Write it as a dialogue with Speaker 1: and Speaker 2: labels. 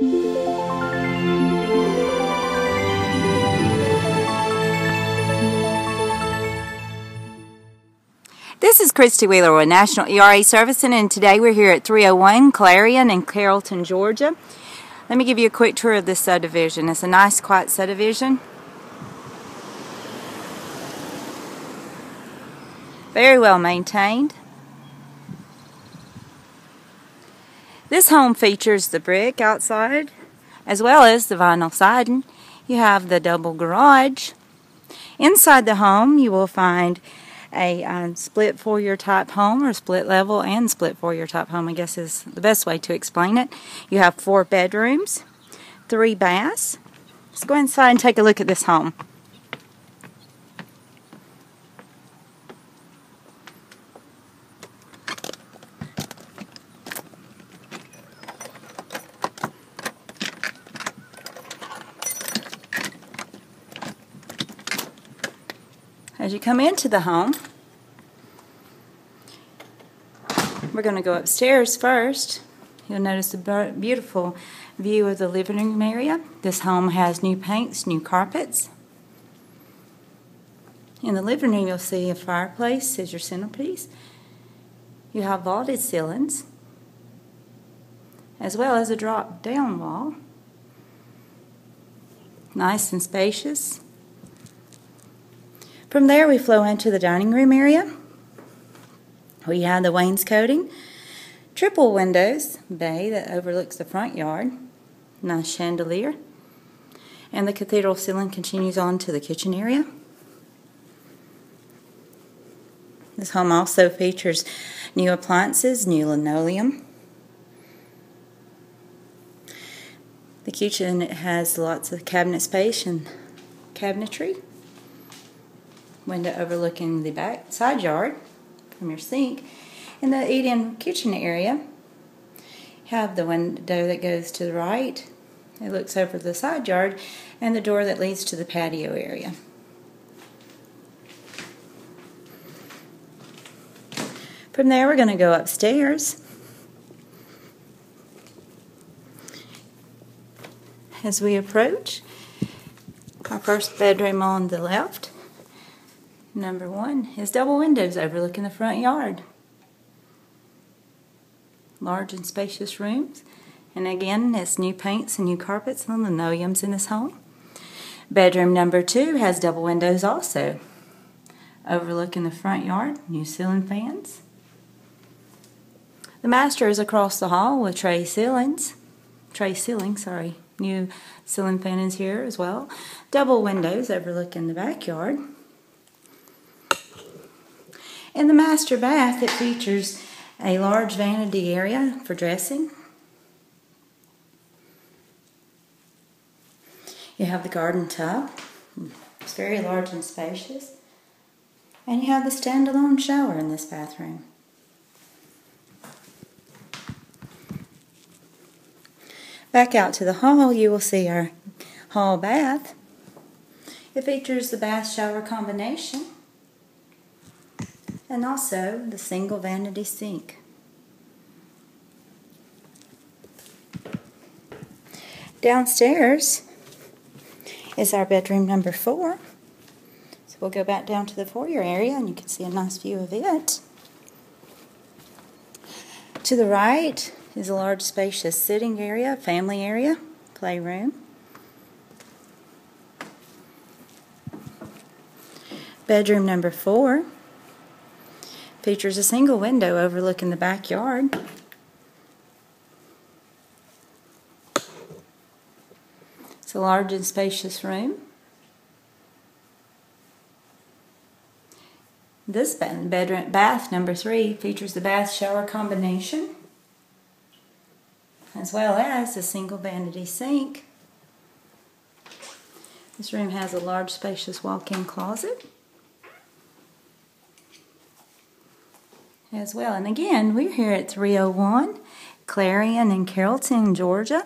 Speaker 1: This is Christy Wheeler with National ERA Servicing, and today we're here at 301 Clarion in Carrollton, Georgia. Let me give you a quick tour of this subdivision. It's a nice, quiet subdivision. Very well maintained. This home features the brick outside as well as the vinyl siding. You have the double garage. Inside the home you will find a uh, split foyer type home or split level and split foyer type home I guess is the best way to explain it. You have four bedrooms, three baths. Let's go inside and take a look at this home. As you come into the home, we're going to go upstairs first. You'll notice a beautiful view of the living room area. This home has new paints, new carpets. In the living room, you'll see a fireplace as your centerpiece. You have vaulted ceilings, as well as a drop down wall. Nice and spacious. From there, we flow into the dining room area. We have the wainscoting, triple windows, bay that overlooks the front yard, nice chandelier, and the cathedral ceiling continues on to the kitchen area. This home also features new appliances, new linoleum. The kitchen has lots of cabinet space and cabinetry window overlooking the back side yard from your sink. In the eat-in kitchen area, have the window that goes to the right. It looks over the side yard and the door that leads to the patio area. From there, we're going to go upstairs. As we approach, our first bedroom on the left Number one is double windows overlooking the front yard. Large and spacious rooms. And again, it's new paints and new carpets and linoleums in this home. Bedroom number two has double windows also. Overlooking the front yard, new ceiling fans. The master is across the hall with tray ceilings. Tray ceiling, sorry. New ceiling fan is here as well. Double windows overlooking the backyard. In the master bath, it features a large vanity area for dressing. You have the garden tub. It's very large and spacious. And you have the standalone shower in this bathroom. Back out to the hall, you will see our hall bath. It features the bath shower combination and also the single vanity sink. Downstairs is our bedroom number four. So we'll go back down to the foyer area and you can see a nice view of it. To the right is a large spacious sitting area, family area, playroom. Bedroom number four Features a single window overlooking the backyard. It's a large and spacious room. This bedroom bath number three features the bath shower combination as well as a single vanity sink. This room has a large spacious walk-in closet. As well. And again, we're here at 301 Clarion in Carrollton, Georgia.